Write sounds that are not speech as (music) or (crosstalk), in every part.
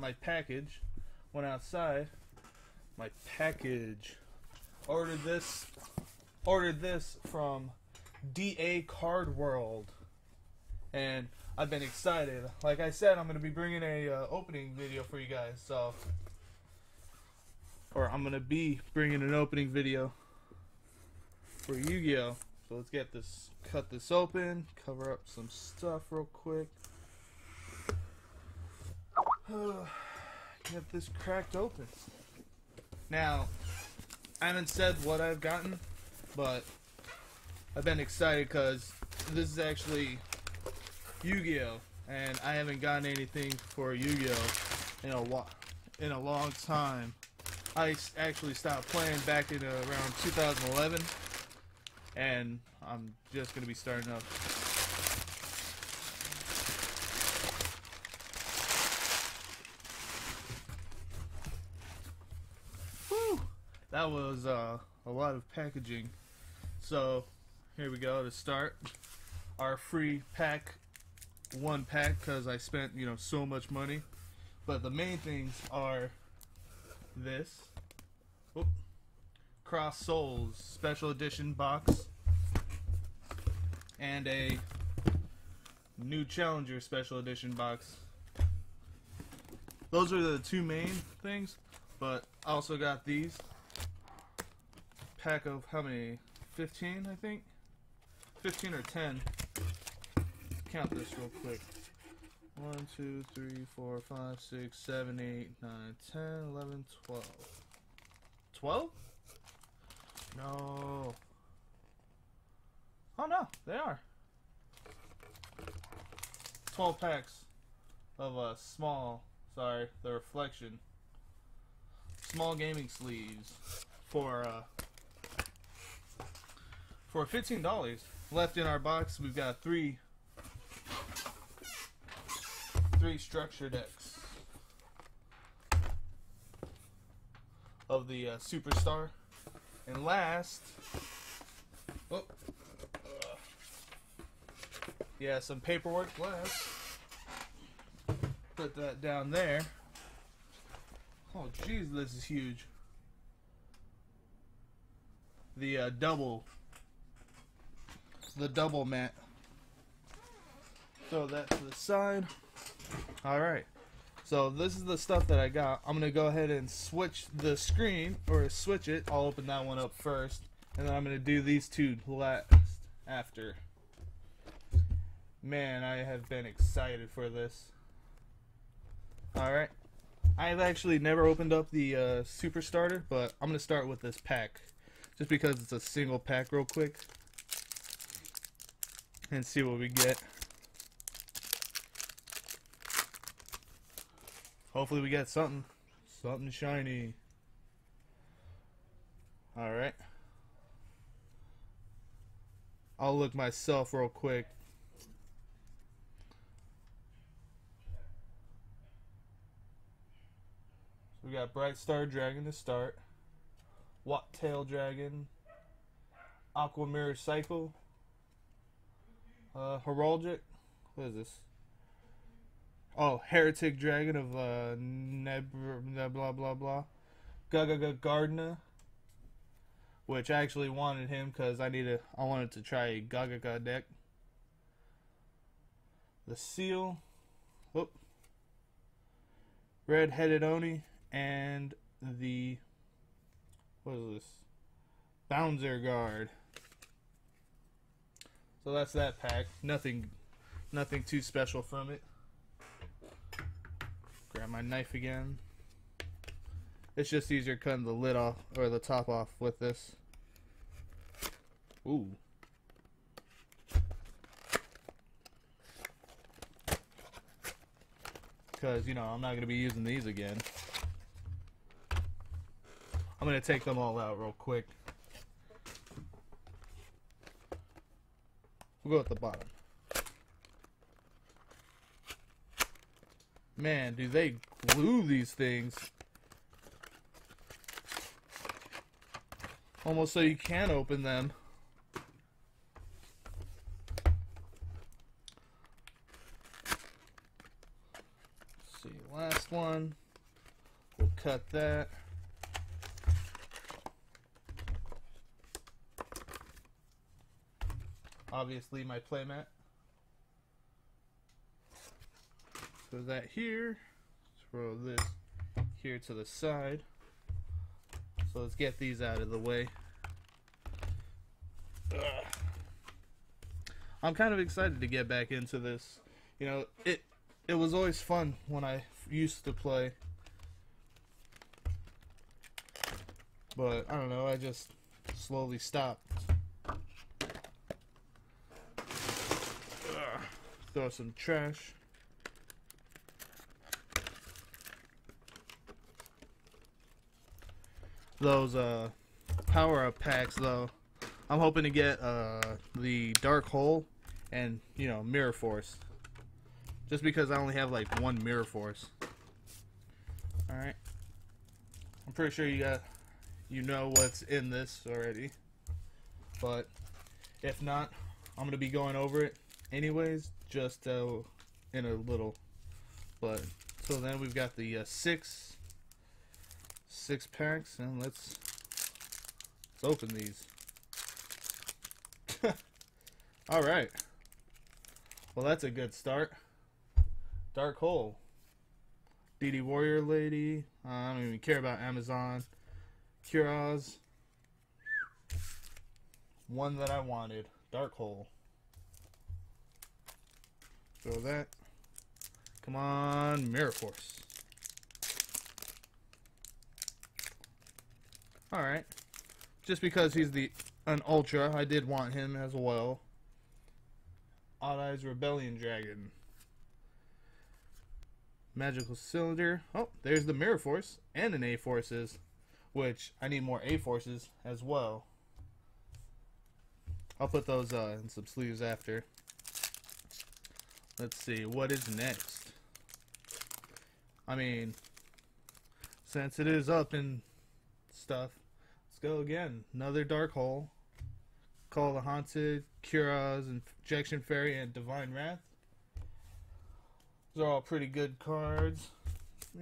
my package. Went outside. My package. Ordered this. Ordered this from DA Card World, and I've been excited. Like I said, I'm gonna be bringing a uh, opening video for you guys. So, or I'm gonna be bringing an opening video for Yu-Gi-Oh. So let's get this, cut this open, cover up some stuff real quick. (sighs) get this cracked open. Now, I haven't said what I've gotten, but I've been excited because this is actually Yu-Gi-Oh, and I haven't gotten anything for Yu-Gi-Oh in a in a long time. I actually stopped playing back in uh, around 2011, and I'm just gonna be starting up. That was uh, a lot of packaging. So here we go to start. Our free pack one pack because I spent you know so much money. But the main things are this. Oop. Cross Souls special edition box. And a new Challenger special edition box. Those are the two main things but I also got these pack of how many 15 I think 15 or 10. Count this real quick. 1, 2, 3, 4, 5, 6, 7, 8, 9, 10, 11, 12. 12? No. Oh no, they are. 12 packs of a small, sorry, the reflection. Small gaming sleeves for uh, for $15 left in our box, we've got three three structure decks of the uh, Superstar. And last, oh, uh, yeah, some paperwork last. Put that down there. Oh, jeez, this is huge. The uh, double the double mat. Throw that to the side. Alright. So this is the stuff that I got. I'm going to go ahead and switch the screen, or switch it. I'll open that one up first. And then I'm going to do these two last after. Man, I have been excited for this. Alright. I've actually never opened up the uh, Super Starter, but I'm going to start with this pack. Just because it's a single pack real quick and see what we get. Hopefully we get something. Something shiny. Alright. I'll look myself real quick. So we got Bright Star Dragon to start. Wattail Dragon. Aqua Mirror Cycle. Uh, Heraldic. What is this? Oh, Heretic Dragon of uh, Neb, blah blah blah. Gaga Gardna. Which I actually wanted him because I needed I wanted to try a Gaga deck. The Seal. Whoop. Red Headed Oni and the what is this? Bouncer Guard. So that's that pack. Nothing, nothing too special from it. Grab my knife again. It's just easier cutting the lid off or the top off with this. Ooh. Because, you know, I'm not going to be using these again. I'm going to take them all out real quick. We'll go at the bottom. Man, do they glue these things. Almost so you can open them. Let's see, last one. We'll cut that. Obviously, my playmat. Throw that here. Throw this here to the side. So let's get these out of the way. Ugh. I'm kind of excited to get back into this. You know, it it was always fun when I used to play. But I don't know, I just slowly stopped. Ugh. Throw some trash. Those uh power up packs though. I'm hoping to get uh the dark hole and you know mirror force. Just because I only have like one mirror force. Alright. I'm pretty sure you got you know what's in this already. But if not, I'm gonna be going over it anyways, just uh, in a little. But so then we've got the uh, six six packs, and let's let's open these. (laughs) All right. Well, that's a good start. Dark Hole. DD Warrior Lady. Uh, I don't even care about Amazon. Kuraz. One that I wanted. Dark Hole. Throw that. Come on, Mirror Force. Alright. Just because he's the an Ultra, I did want him as well. Odd Eyes Rebellion Dragon. Magical Cylinder. Oh, there's the Mirror Force and an A Forces, which I need more A Forces as well. I'll put those uh, in some sleeves after. Let's see, what is next? I mean, since it is up and stuff, let's go again. Another Dark Hole. Call the Haunted, Kuraz, Injection Fairy, and Divine Wrath. Those are all pretty good cards.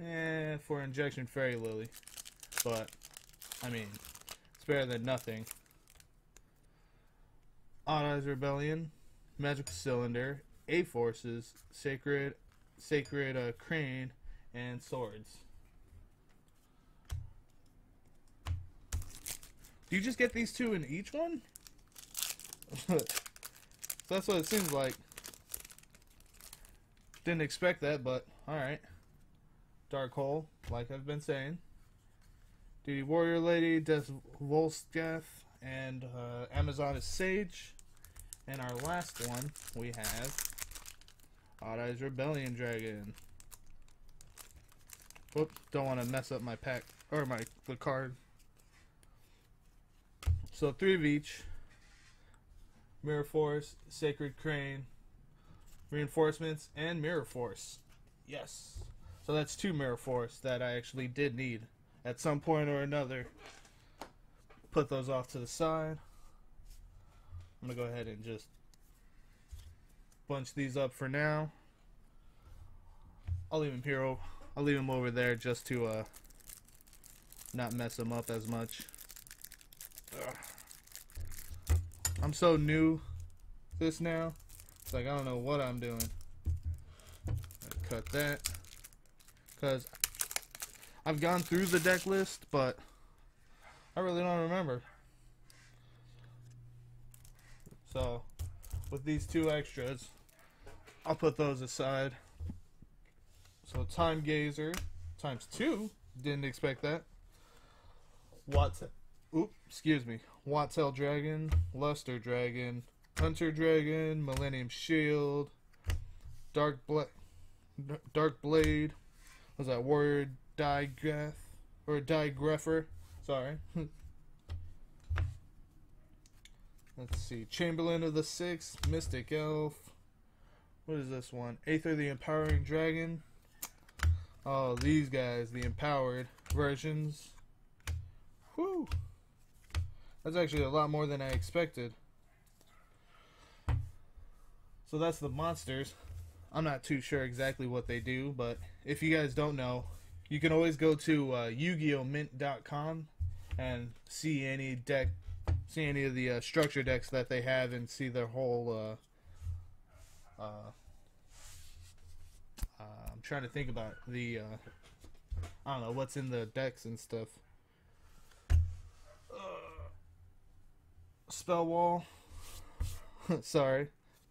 Eh, for Injection Fairy Lily. But, I mean, it's better than nothing. Odd Eyes Rebellion, Magical Cylinder, A Forces, Sacred, Sacred uh, Crane, and Swords. Do you just get these two in each one? so (laughs) That's what it seems like. Didn't expect that, but alright. Dark Hole, like I've been saying. DD Warrior Lady, Death Volscath, and uh, Amazon is Sage. And our last one, we have Odd Eyes Rebellion Dragon. Whoop, don't want to mess up my pack, or my the card. So three of each. Mirror Force, Sacred Crane, Reinforcements, and Mirror Force. Yes. So that's two Mirror Force that I actually did need at some point or another. Put those off to the side. I'm going to go ahead and just bunch these up for now. I'll leave them here. I'll leave them over there just to uh, not mess them up as much. Ugh. I'm so new this now. It's like I don't know what I'm doing. Cut that. Because I've gone through the deck list, but I really don't remember. So, with these two extras, I'll put those aside. So, Time Gazer times two. Didn't expect that. What's it? Oop, excuse me. Wattail Dragon, Luster Dragon, Hunter Dragon, Millennium Shield, Dark Bla- Dark Blade. Was that Warrior Digraph or Digreffer? Sorry. (laughs) Let's see. Chamberlain of the Six, Mystic Elf. What is this one? Aether the Empowering Dragon. Oh, these guys, the empowered versions. Whew. That's actually a lot more than I expected. So that's the monsters. I'm not too sure exactly what they do, but if you guys don't know, you can always go to uh, Yu-Gi-Oh! and see any deck, see any of the uh, structure decks that they have, and see their whole. Uh, uh, uh, I'm trying to think about the. Uh, I don't know what's in the decks and stuff. Uh, spell wall. (laughs) Sorry.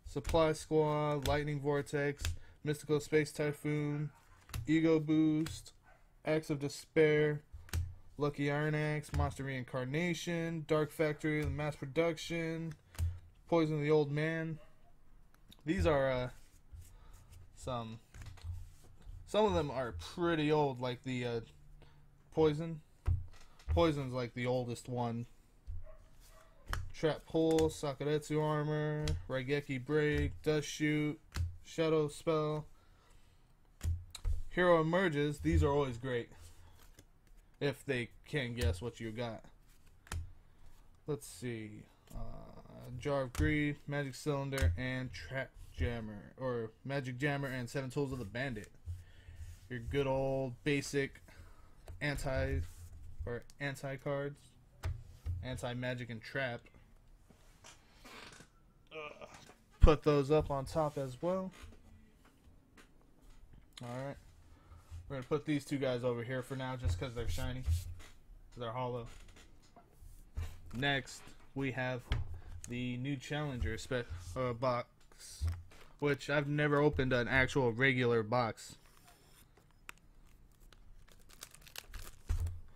Supply Squad, Lightning Vortex, Mystical Space Typhoon, Ego Boost, Acts of Despair, Lucky Iron Axe, Monster Reincarnation, Dark Factory, Mass Production, Poison of the Old Man. These are uh, some. Some of them are pretty old, like the uh, Poison. Poison's like the oldest one. Trap Pull, Sakuretsu Armor, Raigeki Break, Dust Shoot, Shadow Spell. Hero Emerges, these are always great. If they can guess what you got. Let's see. Uh, Jar of Greed, Magic Cylinder, and Trap Jammer. Or Magic Jammer and Seven Tools of the Bandit. Your good old basic anti or anti cards. Anti magic and trap put those up on top as well. Alright. We're to put these two guys over here for now just because they're shiny. They're hollow. Next, we have the new Challenger spe- uh, box, which I've never opened an actual regular box.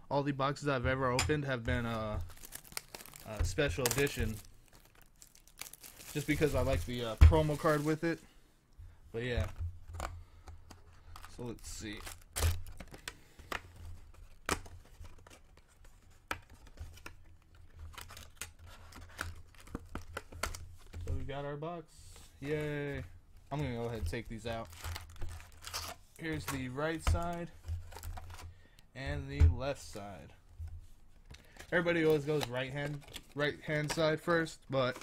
All the boxes I've ever opened have been a, a special edition just because I like the uh, promo card with it. But yeah. So let's see. Got our box. Yay. I'm going to go ahead and take these out. Here's the right side and the left side. Everybody always goes right hand right hand side first, but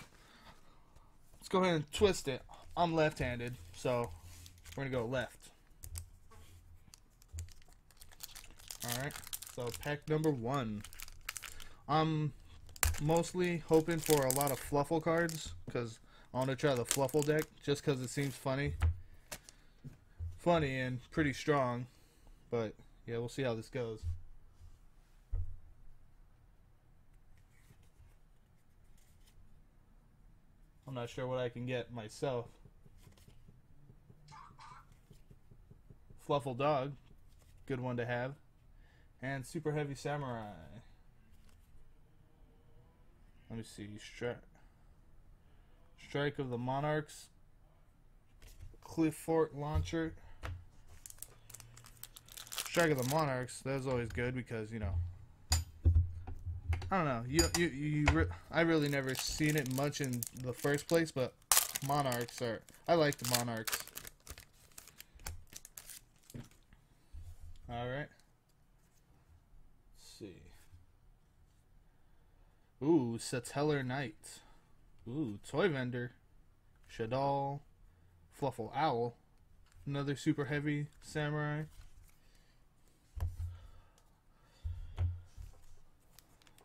Let's go ahead and twist it. I'm left-handed, so we're gonna go left. Alright, so pack number one. I'm mostly hoping for a lot of Fluffle cards, because I want to try the Fluffle deck, just because it seems funny. Funny and pretty strong, but yeah, we'll see how this goes. I'm not sure what I can get myself. Fluffle Dog, good one to have. And Super Heavy Samurai. Let me see. Stri Strike of the Monarchs. Qliphort Launcher. Strike of the Monarchs, that's always good because, you know, I don't know. You you you. Re I really never seen it much in the first place, but monarchs are. I like the monarchs. All right. Let's see. Ooh, Satellar Knight. Ooh, Toy Vendor. Shaddoll. Fluffle Owl. Another super heavy samurai.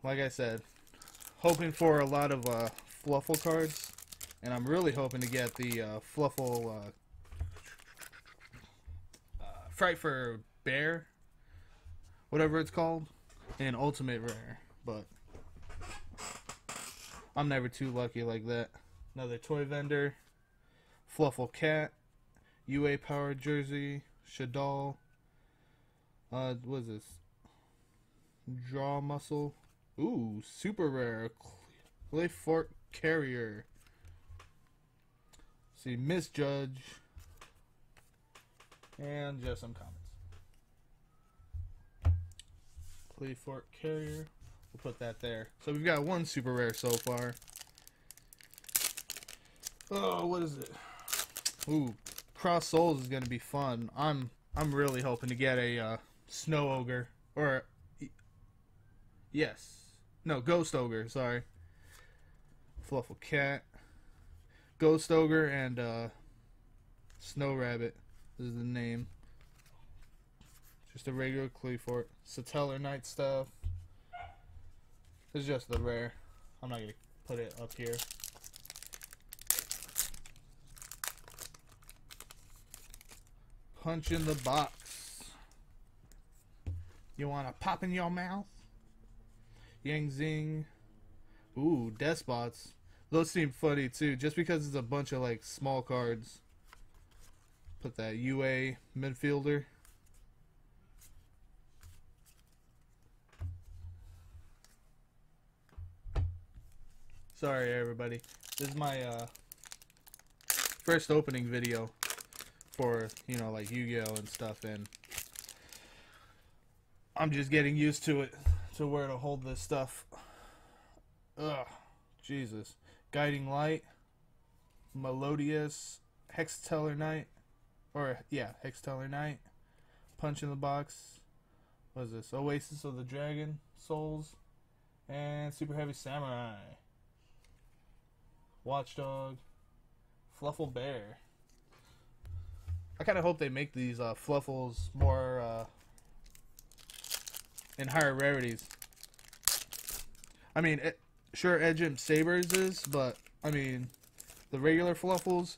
like I said, hoping for a lot of uh, Fluffle cards, and I'm really hoping to get the uh, Fluffle uh, uh, Fright Fur Bear, whatever it's called, and Ultimate Rare, but I'm never too lucky like that. Another toy vendor, Fluffle Cat, UA Power Jersey, Shaddoll, uh, what is this? Draw Muscle, Ooh, super rare. Qliphort Carrier. See, Misjudge. And just some comments. Qliphort Carrier. We'll put that there. So we've got one super rare so far. Oh, what is it? Ooh, Cross Souls is gonna be fun. I'm I'm really hoping to get a uh, Snow Ogre or yes, no, Ghost Ogre, sorry. Fluffle Cat. Ghost Ogre and uh, Snow Rabbit is the name. Just a regular Qliphort. Satellar Knight stuff. It's just the rare. I'm not gonna put it up here. Punch in the box. You want to pop in your mouth? Yang Zing. Ooh, Despots. Those seem funny too, just because it's a bunch of like small cards. Put that UA midfielder. Sorry everybody. This is my uh, first opening video for, you know, like Yu-Gi-Oh! and stuff and I'm just getting used to it, to where to hold this stuff. Ugh, Jesus. Guiding Light, Melodious, Hexteller Knight, or yeah, Hexteller Knight, Punch in the Box, what is this? Oasis of the Dragon, Souls, and Super Heavy Samurai, Watchdog, Fluffle Bear. I kind of hope they make these uh, Fluffles more uh, in higher rarities. I mean, it, sure Edge Imp Sabers is, but I mean, the regular Fluffles,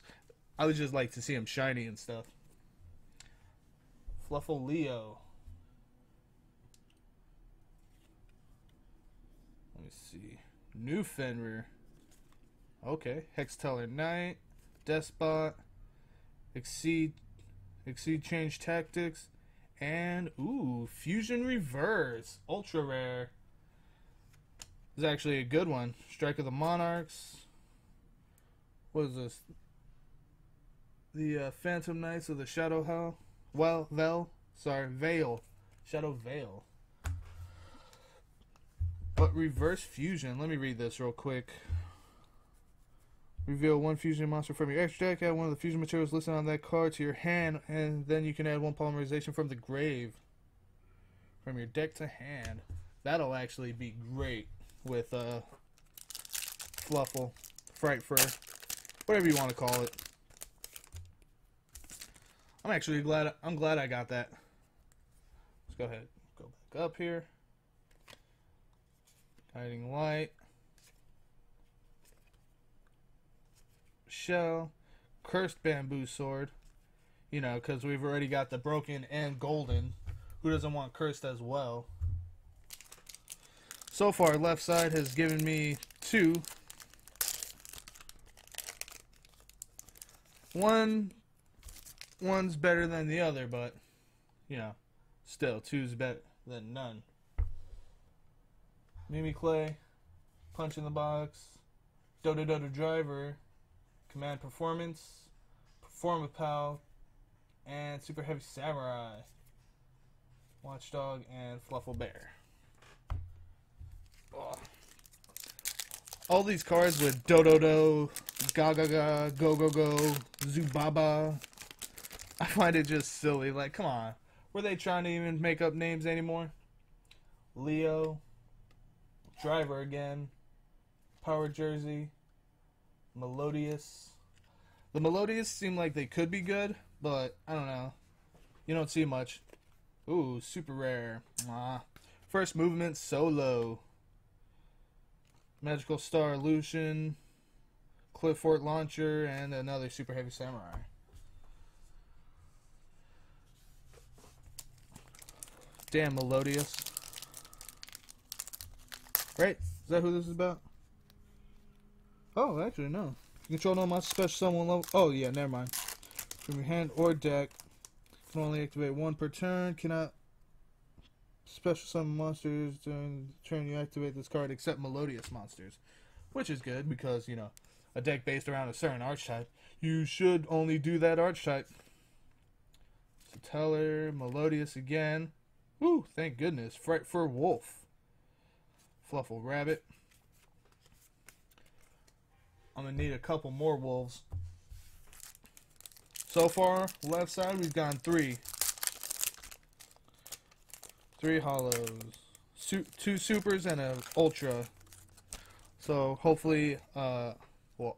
I would just like to see them shiny and stuff. Fluffle Leo. Let me see. New Fenrir. Okay. Hexteller Knight. Despot. Exceed. Exceed Change Tactics. And, ooh, Fusion Reverse. Ultra Rare This is actually a good one. Strike of the Monarchs. What is this? The uh, Phantom Knights of the Shadow Hell. Well, Vel. Sorry, Veil. Shadow Veil. But reverse fusion. Let me read this real quick. Reveal one fusion monster from your extra deck. Add one of the fusion materials listed on that card to your hand, and then you can add one polymerization from the grave. From your deck to hand. That'll actually be great with uh, Fluffle, Fright Fur, whatever you want to call it. I'm actually glad. I'm glad I got that. Let's go ahead, go back up here. Guiding light. Shell, cursed bamboo sword. You know, because we've already got the broken and golden. Who doesn't want cursed as well? So far, left side has given me two. One, one's better than the other, but, you know, still, two's better than none. Mimikyu, Punch in the Box, Dodo Dodo Driver, Command Performance, Perform with Pal, and Super Heavy Samurai, Watchdog, and Fluffle Bear. All these cards with Dododo, Gaga Go Go Go, Zubaba. I find it just silly. Like, come on. Were they trying to even make up names anymore? Leo, Driver again, Power Jersey, Melodious. The Melodious seem like they could be good, but I don't know. You don't see much. Ooh, super rare. Ah. First movement solo. Magical Star Illusion, Qliphort Launcher, and another Super Heavy Samurai. Damn melodious. Right? Is that who this is about? Oh, actually, no. You control no monster special summon level. Oh, yeah, never mind. From your hand or deck. Can only activate one per turn. Cannot special summon monsters during the turn you activate this card except melodious monsters. Which is good because, you know, a deck based around a certain archetype, you should only do that archetype. Satellar, Melodious again. Woo, thank goodness. Fright Fur Wolf. Fluffle Rabbit. I'm going to need a couple more wolves. So far, left side, we've gone three. Three hollows. Su two supers and an ultra. So hopefully, uh, well,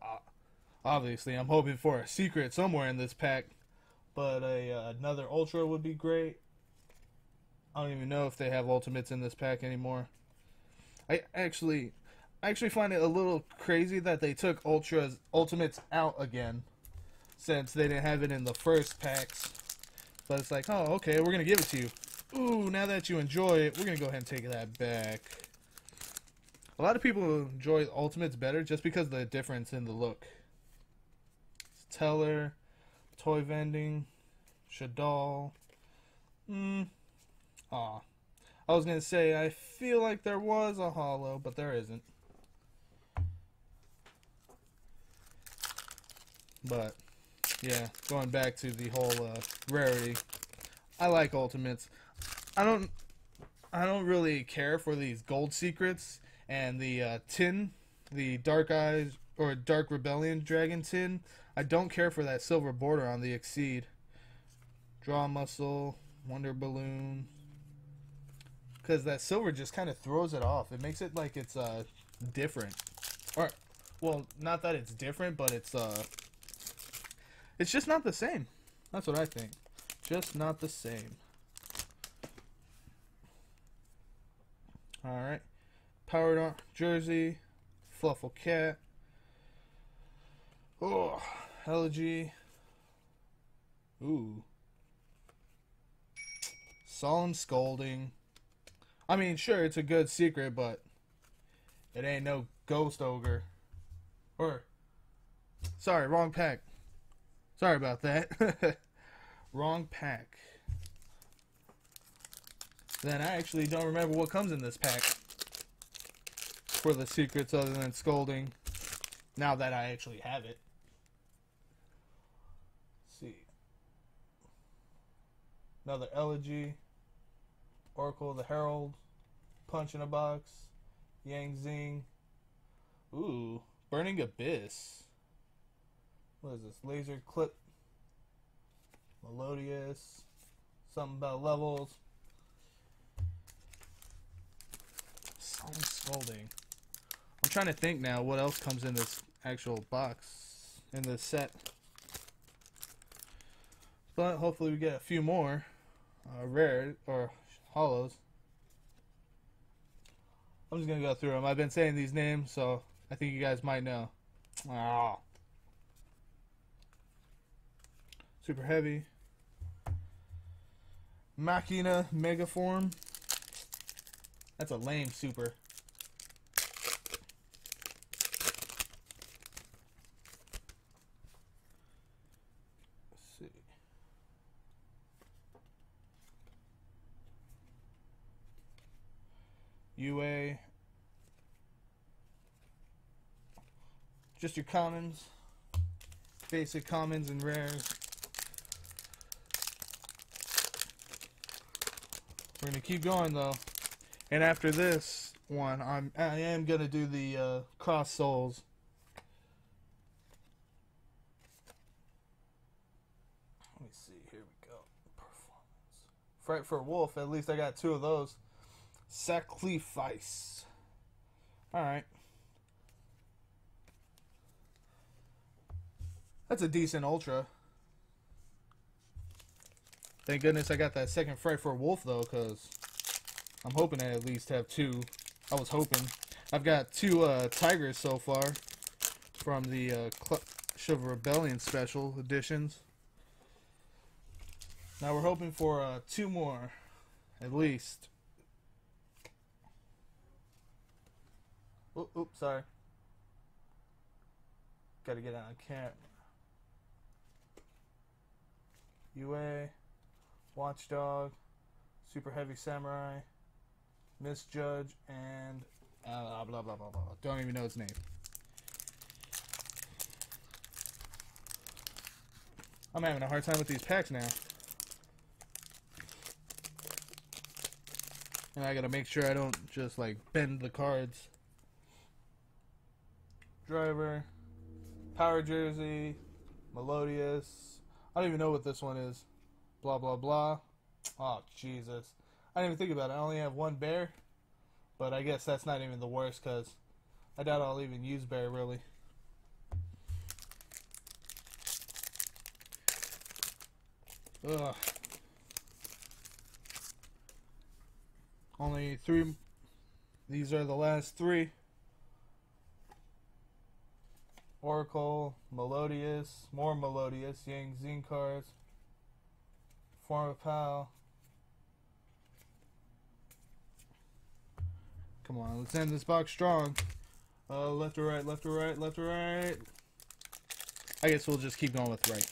obviously, I'm hoping for a secret somewhere in this pack, but a uh, another ultra would be great. I don't even know if they have ultimates in this pack anymore. I actually, I actually find it a little crazy that they took ultras ultimates out again, since they didn't have it in the first packs. But it's like, oh, okay, we're gonna give it to you. Ooh, now that you enjoy it, we're gonna go ahead and take that back. A lot of people enjoy Ultimates better just because of the difference in the look. Teller, toy vending, Shaddoll. Hmm. Aw. I was gonna say I feel like there was a hollow, but there isn't. But yeah, going back to the whole uh, rarity, I like ultimates. I don't, I don't really care for these gold secrets and the uh, tin, the dark eyes or dark rebellion dragon tin. I don't care for that silver border on the exceed. Draw muscle, wonder balloon, because that silver just kind of throws it off. It makes it like it's uh different, or well, not that it's different, but it's uh, it's just not the same. That's what I think. Just not the same. All right. Powered on jersey, Fluffle Cat. Oh, Elegy. Ooh. Solemn Scolding. I mean, sure, it's a good secret, but it ain't no Ghost Ogre. Or, sorry, wrong pack. Sorry about that. (laughs) wrong pack. Then I actually don't remember what comes in this pack for the secrets other than scolding. Now that I actually have it. Let's see. Another elegy. Oracle of the Herald. Punch in a box. Yang Zing. Ooh. Burning Abyss. What is this? Laser clip. Melodious. Something about levels. Some scolding. I'm trying to think now what else comes in this actual box in this set. But hopefully we get a few more uh, rare or hollows. I'm just gonna go through them. I've been saying these names, so I think you guys might know. Ah. Super heavy. Machina Megaform. That's a lame super. See. UA. Just your commons. Basic commons and rares. We're gonna keep going though. And after this one, I'm I am gonna do the uh, cross souls. Let me see. Here we go. Performance. Fright Fur Wolf. At least I got two of those. Sacrifice. Alright. That's a decent ultra. Thank goodness I got that second Fright Fur Wolf though, because I'm hoping I at least have two. I was hoping. I've got two uh, Tigers so far from the uh, Clash of Rebellion special editions. Now we're hoping for uh, two more, at least. Oop, oops, sorry. Gotta get on camera. UA, Watchdog, Super Heavy Samurai, Misjudge, and uh, blah, blah, blah, blah. Don't even know its name. I'm having a hard time with these packs now. And I gotta make sure I don't just like bend the cards driver, power jersey, melodious. I don't even know what this one is blah, blah, blah. Oh, Jesus. I didn't even think about it. I only have one bear, but I guess that's not even the worst because I doubt I'll even use bear, really. Ugh. Only three. These are the last three. Oracle, Melodious, more Melodious, Yang Zing cards. Form of Pal. Come on, let's end this box strong. Uh, left or right, left or right, left or right. I guess we'll just keep going with right.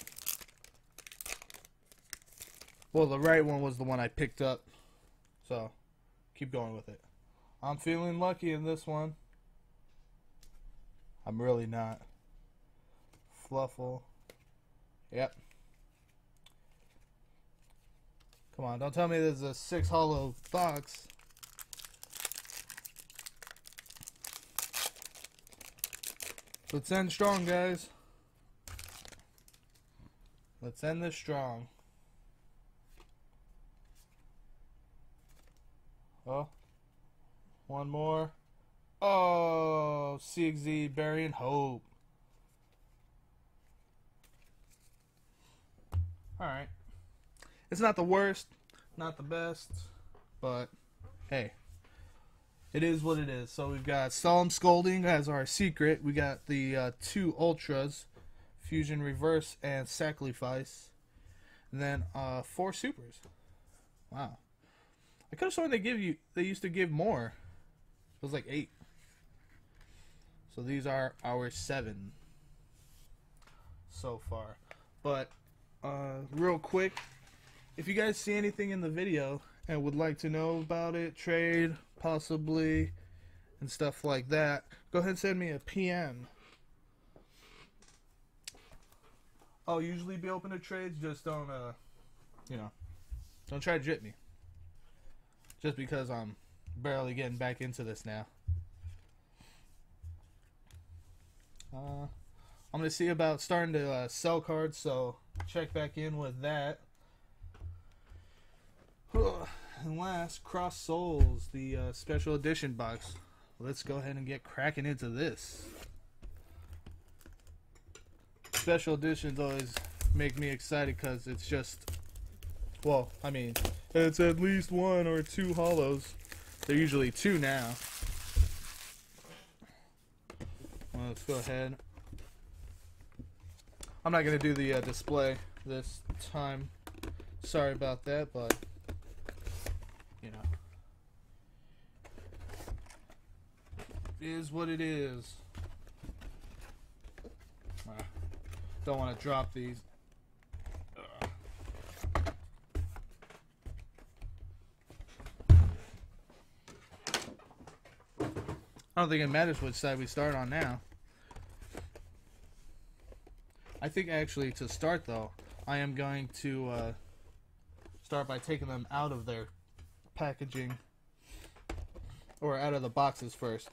Well, the right one was the one I picked up. So, keep going with it. I'm feeling lucky in this one. I'm really not. Fluffle. Yep. Come on, don't tell me there's a six hollow box. Let's end strong, guys. Let's end this strong. Oh. One more. Oh, CXZ Barian Hope. Alright. It's not the worst, not the best, but hey. It is what it is. So we've got Solemn Scolding as our secret. We got the uh, two Ultras, Fusion Reverse and Sacrifice. And then uh, four Supers. Wow. I could have sworn they give you they used to give more. It was like eight. So these are our seven so far. But uh, real quick, if you guys see anything in the video and would like to know about it, trade, possibly, and stuff like that, go ahead and send me a PM. I'll usually be open to trades, just don't, uh, you know, don't try to drip me. Just because I'm barely getting back into this now. Uh, I'm going to see about starting to uh, sell cards, so check back in with that. And last, Cross Souls, the uh, special edition box. Let's go ahead and get cracking into this. Special editions always make me excited because it's just, well, I mean, it's at least one or two hollows. They're usually two now. Well, let's go ahead. I'm not going to do the uh, display this time. Sorry about that, but you know, it is what it is. Uh, don't want to drop these. I don't think it matters which side we start on now. I think actually to start though, I am going to uh, start by taking them out of their packaging or out of the boxes first.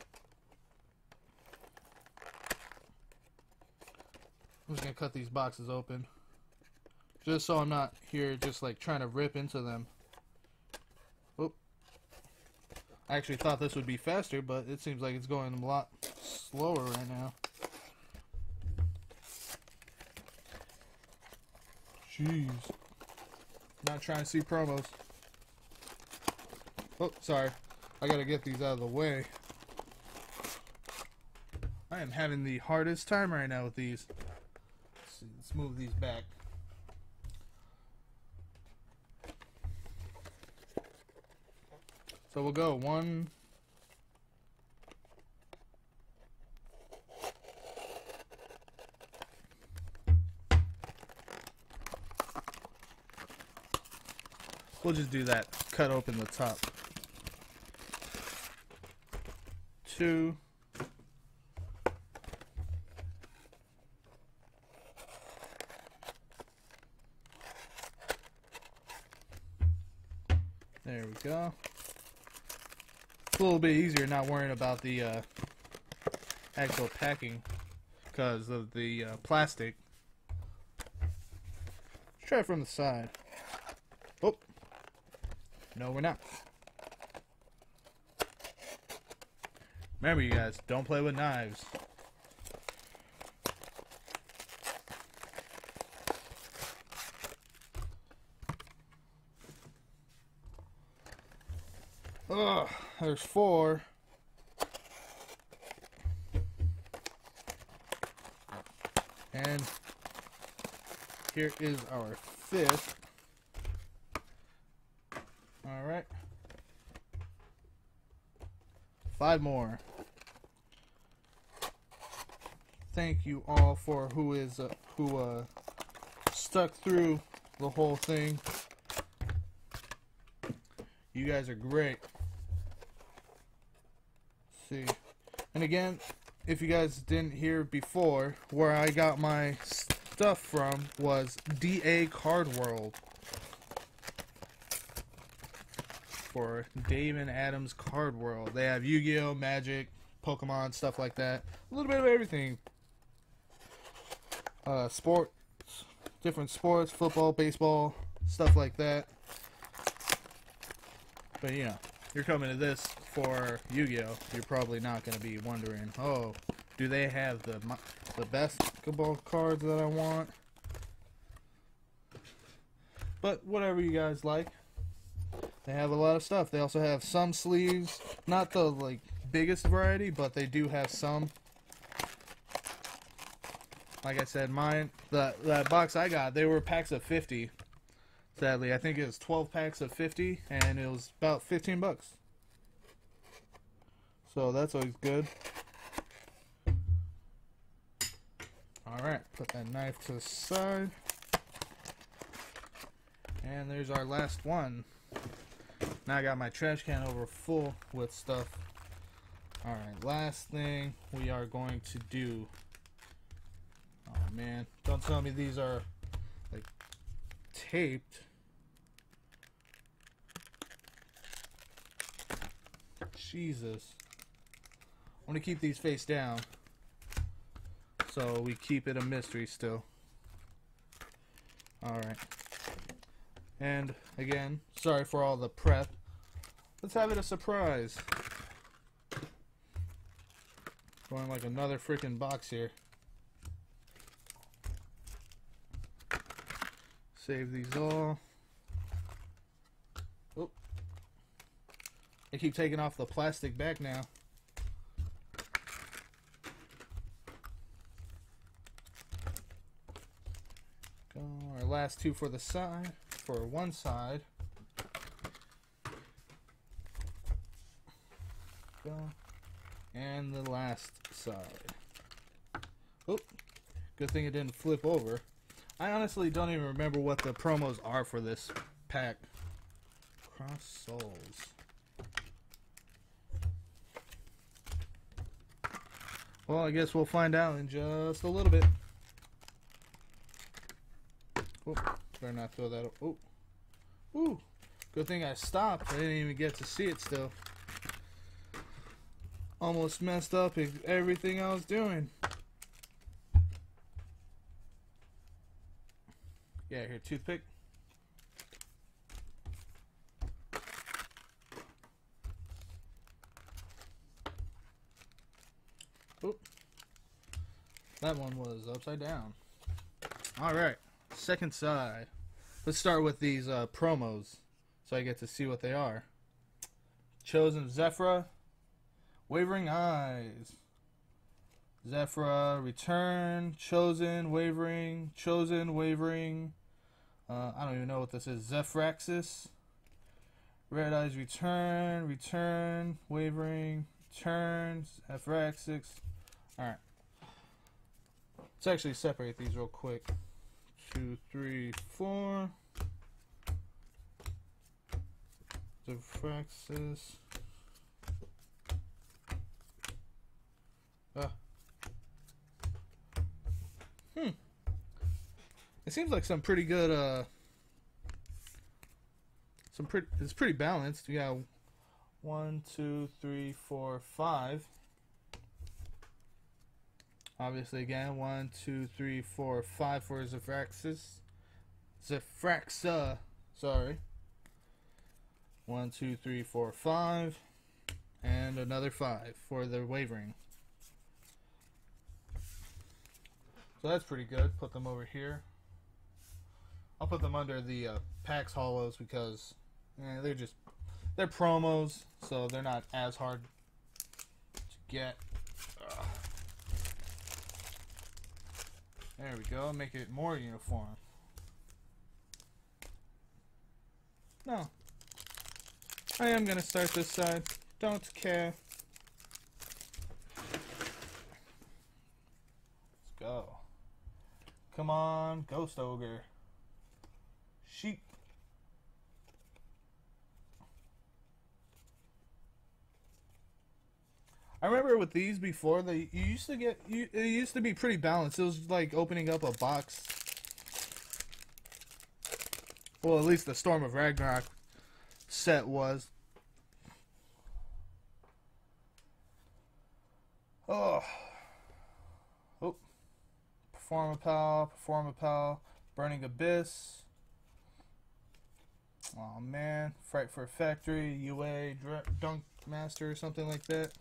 I'm just gonna cut these boxes open just so I'm not here just like trying to rip into them. Oop. I actually thought this would be faster, but it seems like it's going a lot slower right now. Jeez. Not trying to see promos. Oh, sorry. I gotta get these out of the way. I am having the hardest time right now with these. Let's, move these back. So we'll go one, We'll just do that. Cut open the top. Two. There we go. It's a little bit easier not worrying about the uh, actual packing because of the uh, plastic. Let's try it from the side. Oh. No, we're not. Remember, you guys, don't play with knives. Ugh, there's four. And here is our fifth. Alright. Five more. Thank you all for who is uh, who uh, stuck through the whole thing. You guys are great. Let's see. And again, if you guys didn't hear before, where I got my stuff from was DA Card World. For Dave and Adam's Card World. They have Yu Gi Oh!, Magic, Pokemon, stuff like that. A little bit of everything. Uh, sports, different sports, football, baseball, stuff like that. But you know, you're coming to this for Yu-Gi-Oh, you're probably not going to be wondering, oh, do they have the the basketball cards that I want? But whatever you guys like. They have a lot of stuff. They also have some sleeves, not the like biggest variety, but they do have some. Like I said, mine the that box I got, they were packs of 50. Sadly, I think it was 12 packs of 50 and it was about 15 bucks. So that's always good. Alright, put that knife to the side. And there's our last one. Now I got my trash can over full with stuff. Alright, last thing we are going to do. Oh man, don't tell me these are like taped. Jesus. I'm going to keep these face down. So we keep it a mystery still. Alright. And again, sorry for all the prep. Let's have it a surprise. Going like another freaking box here. Save these all. Oh. I keep taking off the plastic back now. Last two for the side, for one side. Go. And the last side. Oh, good thing it didn't flip over. I honestly don't even remember what the promos are for this pack. Crossed Souls. Well, I guess we'll find out in just a little bit. Oh, better not throw that. Oh, ooh, good thing I stopped. I didn't even get to see it still. Almost messed up everything I was doing. Yeah, here, toothpick. Oop. That one was upside down. All right second side. Let's start with these uh, promos so I get to see what they are. Chosen Zefra, Wavering Eyes. Zefra, Return, Chosen, Wavering, Chosen, Wavering. Uh, I don't even know what this is. Zephyraxis. Red Eyes Return, Return, Wavering, Turns, Zephyraxis. Alright. Let's actually separate these real quick two, three, four. Diffraxis. Ah. Hmm. It seems like some pretty good, uh, some pretty, it's pretty balanced. We got one, two, three, four, five. Obviously, again, one, two, three, four, five for Zephyraxis. Zefraxa, sorry. One, two, three, four, five. And another five for the wavering. So that's pretty good. Put them over here. I'll put them under the uh, PAX Hollows because eh, they're just they're promos, so they're not as hard to get. Ugh. There we go. Make it more uniform. No. I am gonna start this side. Don't care. Let's go. Come on, Ghost Ogre. Sheep. I remember with these before they you used to get you it used to be pretty balanced. It was like opening up a box. Well, at least the Storm of Ragnarok set was. Oh. Oh. Performapal, Performapal, Burning Abyss. Oh man, Fright Fur a Factory, UA, Dunk Master, or something like that.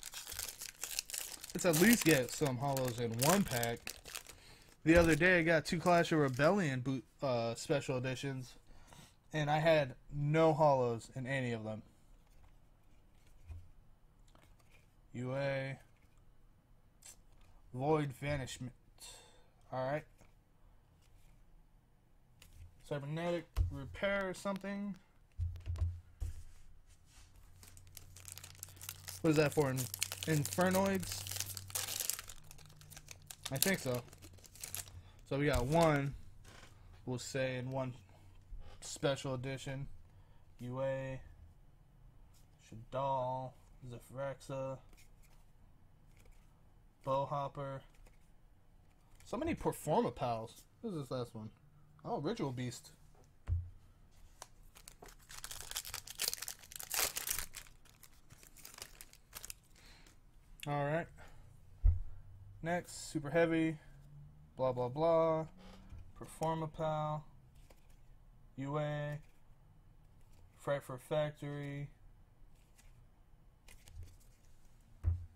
Let's at least get some hollows in one pack. The other day I got two Clash of Rebellion boot, uh, special editions, and I had no hollows in any of them. UA Void Vanishment. Alright. Cybernetic Repair or something. What is that for? Infernoids? I think so. So we got one, we'll say, in one special edition. UA, Shaddoll, Zefraxa, Bowhopper. So many Performapals. What is this last one? Oh, Ritual Beast. Alright. Next, super heavy, blah blah blah, Performapal, UA, Fright Fur Factory.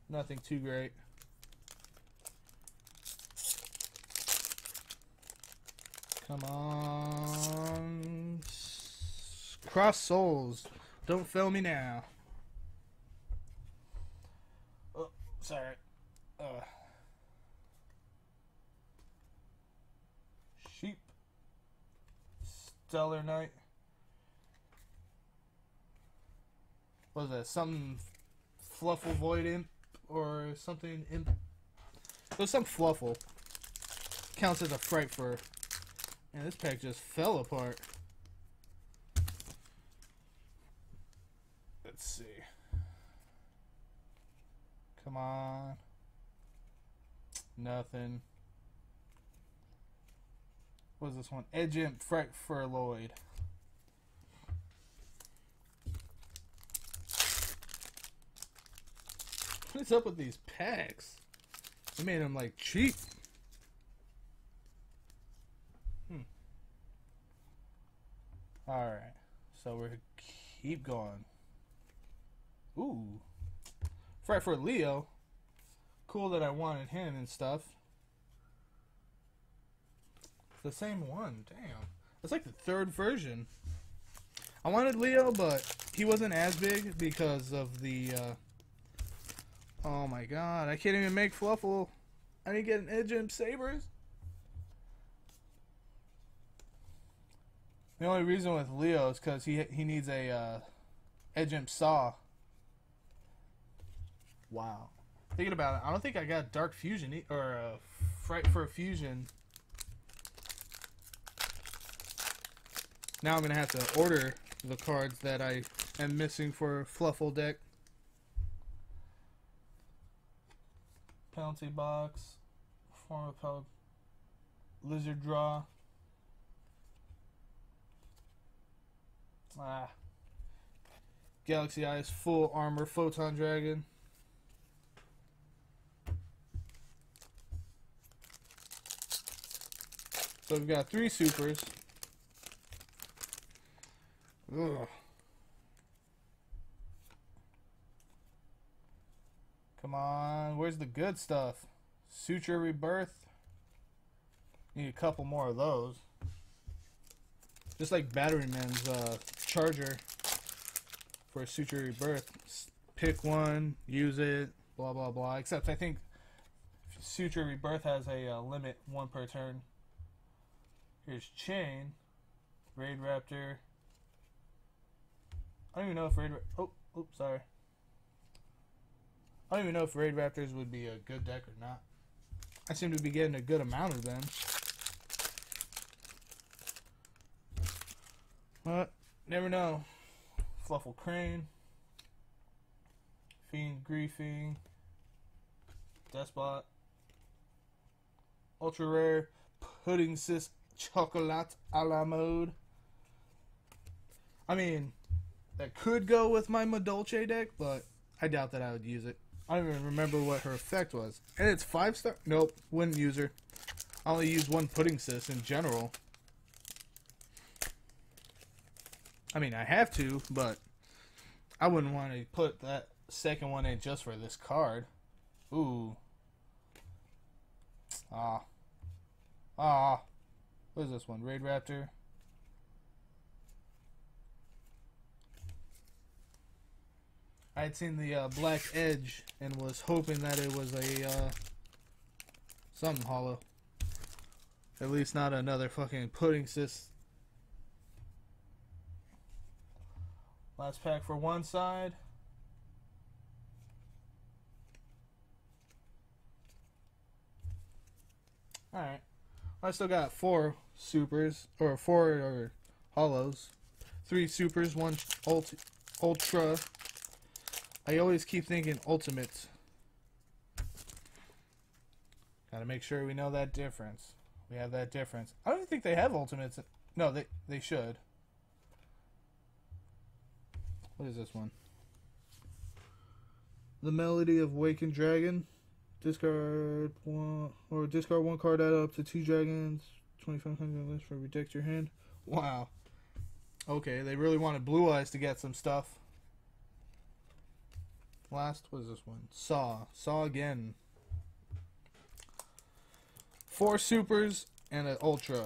Nothing too great. Come on. Crossed Souls. Don't fail me now. Oh, sorry. Uh. Satellar Knight. Was that? Something Fluffle Void Imp or something Imp. It was some Fluffle. Counts as a Fright Fur. And this pack just fell apart. Let's see. Come on. Nothing. What is this one? Edge Imp Fright Furloid. What is up with these packs? They made them like cheap. Hmm. Alright. So we're keep going. Ooh. Fright Fur Leo. Cool that I wanted him and stuff the same one. Damn. It's like the third version. I wanted Leo, but he wasn't as big because of the, uh... Oh my god, I can't even make Fluffle. I didn't get an Edge Imp Sabers. The only reason with Leo is because he he needs a uh, Edge Imp Saw. Wow. Thinking about it, I don't think I got Dark Fusion e or uh, Fright Fur a Fusion Now I'm going to have to order the cards that I am missing for Fluffle deck. Penalty box. Form of. Lizardraw. Ah. Galaxy Eyes full armor Photon Dragon. So we've got three supers. Ugh. Come on, where's the good stuff? Suture Rebirth. Need a couple more of those. Just like Battery Man's uh, charger for Suture Rebirth. Pick one, use it, blah blah blah. Except I think Suture Rebirth has a uh, limit, one per turn. Here's Chain, Raid Raptor. I don't even know if Raid. Oh, oops, sorry. I don't even know if Raid Raptors would be a good deck or not. I seem to be getting a good amount of them. But, never know. Fluffle Crane. Fiend Griefing. Despot. Ultra Rare. Puddingcess Chocolate a la mode. I mean, that could go with my Madolche deck, but I doubt that I would use it. I don't even remember what her effect was. And it's five star? Nope, wouldn't use her. I only use one Puddingcess in general. I mean, I have to, but I wouldn't want to put that second one in just for this card. Ooh. Ah. Ah. What is this one? Raid Raptor. I had seen the uh, Black Edge and was hoping that it was a uh, something hollow. At least not another fucking Puddingcess. Last pack for one side. Alright. I still got four supers, or four or hollows. Three supers, one ult- ultra. I always keep thinking ultimate. Gotta make sure we know that difference. We have that difference. I don't even think they have ultimates. No, they they should. What is this one? The Melody of Wakened Dragon. Discard one or discard one card add up to two dragons. Twenty five hundred less for protect your hand. Wow. Okay, they really wanted Blue Eyes to get some stuff. Last, was this one? Saw. Saw again. Four supers and an ultra.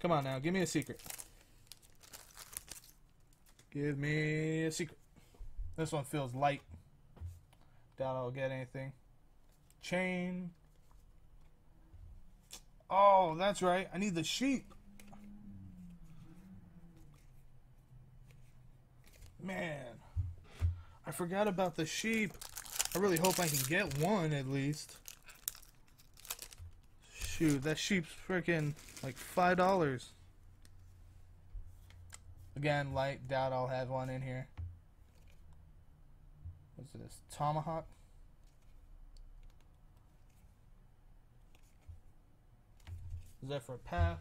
Come on now, give me a secret. Give me a secret. This one feels light. Doubt I'll get anything. Chain. Oh, that's right. I need the sheep. Man. I forgot about the sheep. I really hope I can get one at least. Shoot, that sheep's freaking like five dollars. Again, light. Doubt I'll have one in here. What's this? Tomahawk. Zefra Path.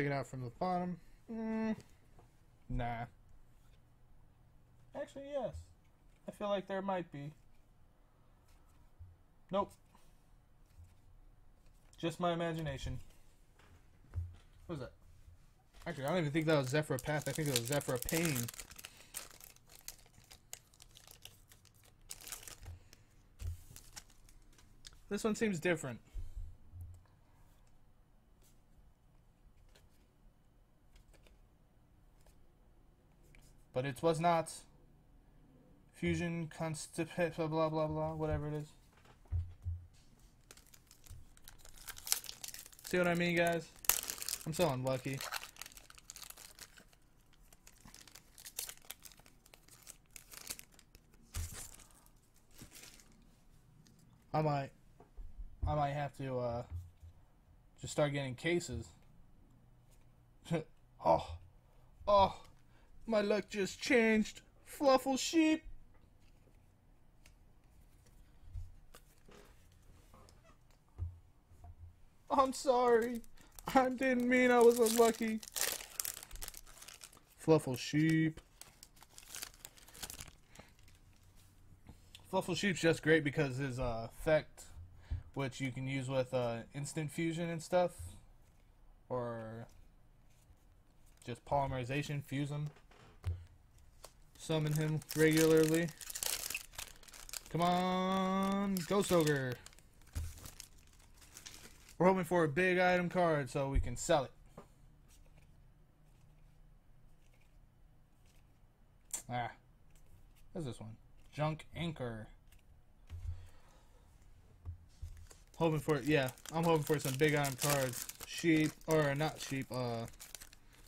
Take it out from the bottom. Mm, nah. Actually, yes. I feel like there might be. Nope. Just my imagination. What was that? Actually, I don't even think that was Zefra Path. I think it was Zephyr Pain. This one seems different. But it was not fusion constipate blah blah blah blah whatever it is. See what I mean, guys? I'm so unlucky. I might, I might have to uh, just start getting cases. (laughs) oh, oh, my luck just changed. Fluffle sheep. I'm sorry. I didn't mean I was unlucky. Fluffle sheep. Fluffle sheep's just great because his uh, effect, which you can use with uh, instant fusion and stuff, or just polymerization, fuse him, summon him regularly. Come on, Ghost Ogre. We're hoping for a big item card so we can sell it. Ah. What's this one? Junk Anchor. Hoping for yeah, I'm hoping for some big item cards. Sheep or not sheep, uh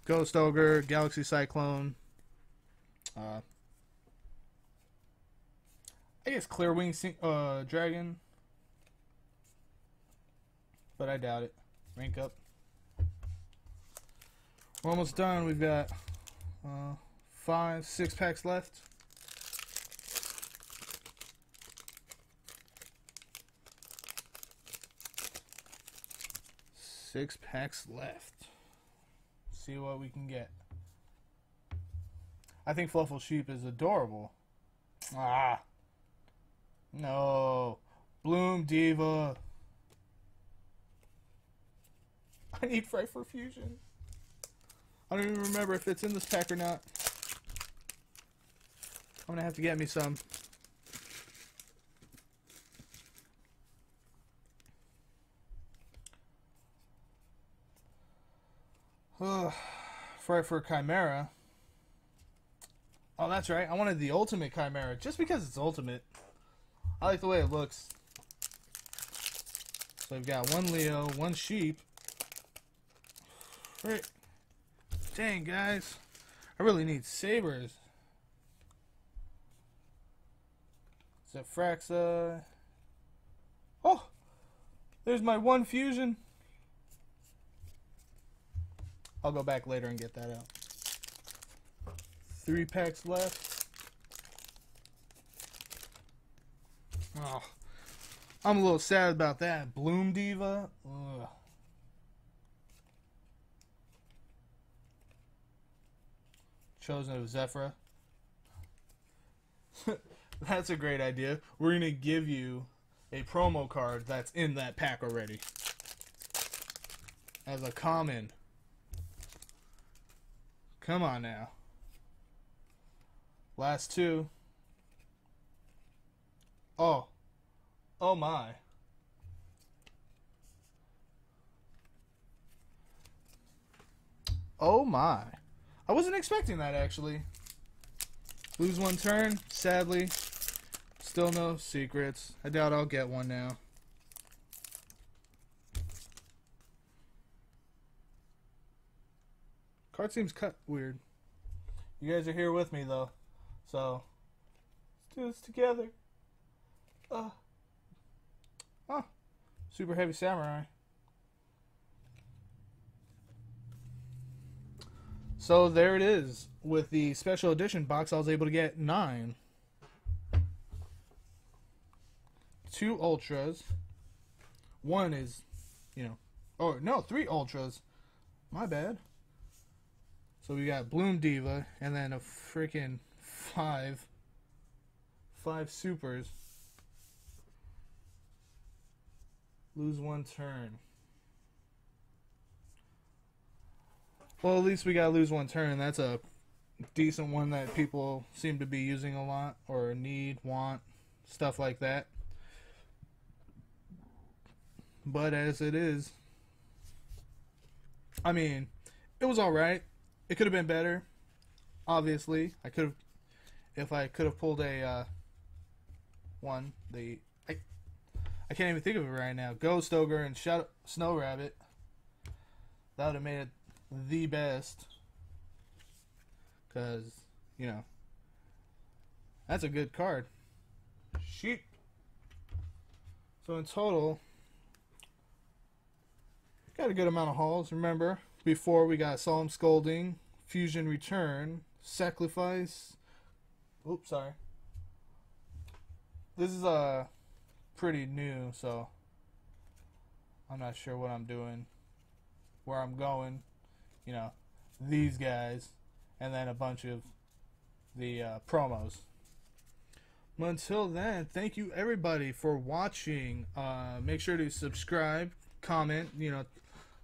Ghost Ogre, Galaxy Cyclone, uh I guess Clear Wing uh Dragon. But I doubt it. Rank up. We're almost done. We've got uh five, six packs left. Six packs left. See what we can get. I think Fluffle Sheep is adorable. Ah. No. Bloom Diva. I need Fright Fur Fusion. I don't even remember if it's in this pack or not. I'm gonna have to get me some. (sighs) Ugh. Fright Fur Chimera. Oh, that's right. I wanted the ultimate Chimera just because it's ultimate. I like the way it looks. So we've got one Leo, one sheep. Right. Dang, guys. I really need sabers. Zefraxa. Oh! There's my one fusion. I'll go back later and get that out. Three packs left. Oh, I'm a little sad about that. Bloom Diva. Ugh. Chosen of Zefra. (laughs) that's a great idea. We're going to give you a promo card that's in that pack already. As a common. Come on now. Last two. Oh. Oh my. Oh my. I wasn't expecting that actually. Lose one turn, sadly. Still no secrets. I doubt I'll get one now. Card seems cut weird. You guys are here with me though, so let's do this together. Uh, super heavy samurai. So there it is. With the special edition box, I was able to get nine. Two ultras. One is, you know, oh no, three ultras. My bad. So we got Bloom Diva and then a freaking five five supers. Lose one turn. Well, at least we got to lose one turn. That's a decent one that people seem to be using a lot or need, want, stuff like that. But as it is, I mean, it was alright. It could have been better. Obviously, I could have, if I could have pulled a uh, one, the I, can't even think of it right now. Ghost Ogre and Shadow, Snow Rabbit. That would have made it the best. Cause you know, that's a good card. Sheep. So in total, got a good amount of hauls. Remember, before we got Solemn Scolding, Fusion Return, Sacrifice. Oops, sorry. This is uh pretty new, so I'm not sure what I'm doing, where I'm going. You know, these guys, and then a bunch of the uh, promos. Until then, thank you everybody for watching. Uh, make sure to subscribe, comment. You know,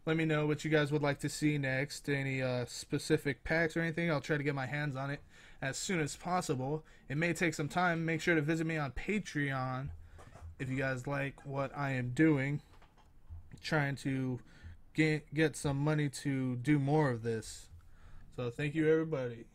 let me know what you guys would like to see next. Any uh, specific packs or anything. I'll try to get my hands on it as soon as possible. It may take some time. Make sure to visit me on Patreon if you guys like what I am doing. trying to get get some money to do more of this. So thank you everybody.